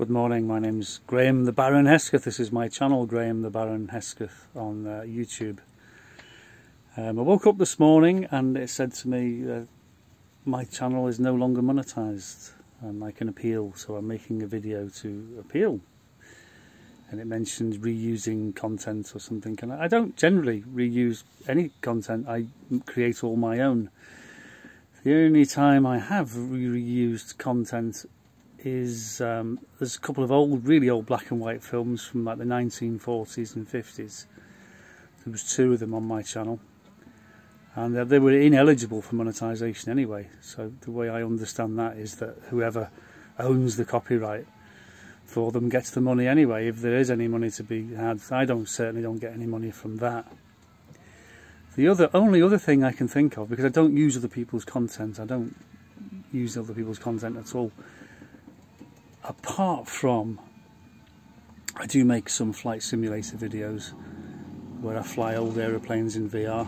Good morning, my name's Graham the Baron Hesketh. This is my channel, Graham the Baron Hesketh, on uh, YouTube. Um, I woke up this morning and it said to me that my channel is no longer monetized and I can appeal, so I'm making a video to appeal. And it mentions reusing content or something. And I don't generally reuse any content, I create all my own. The only time I have reused content is um, there's a couple of old, really old black and white films from like the 1940s and 50s. There was two of them on my channel, and they were ineligible for monetization anyway. So the way I understand that is that whoever owns the copyright for them gets the money anyway. If there is any money to be had, I don't certainly don't get any money from that. The other only other thing I can think of because I don't use other people's content. I don't use other people's content at all apart from I do make some flight simulator videos where I fly old aeroplanes in VR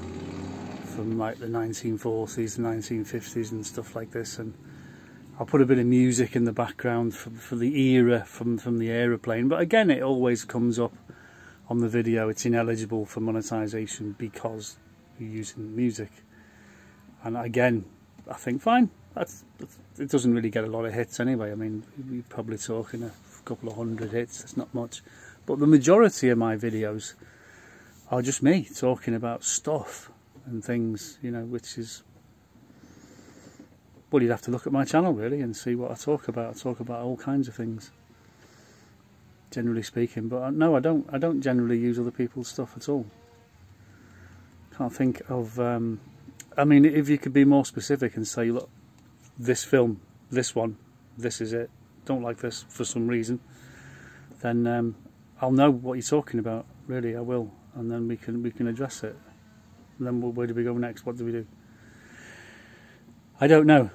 from like the 1940s, the 1950s and stuff like this and I'll put a bit of music in the background for, for the era from, from the aeroplane. But again it always comes up on the video. It's ineligible for monetization because you're using music. And again I think fine that's, it doesn't really get a lot of hits anyway. I mean, we're probably talking a couple of hundred hits. It's not much, but the majority of my videos are just me talking about stuff and things, you know, which is well, you'd have to look at my channel really and see what I talk about. I talk about all kinds of things, generally speaking. But uh, no, I don't. I don't generally use other people's stuff at all. Can't think of. Um, I mean, if you could be more specific and say, look, this film, this one, this is it, don't like this for some reason, then um, I'll know what you're talking about. Really, I will, and then we can we can address it. And then where do we go next? What do we do? I don't know.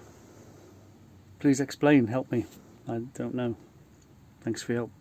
Please explain. Help me. I don't know. Thanks for your help.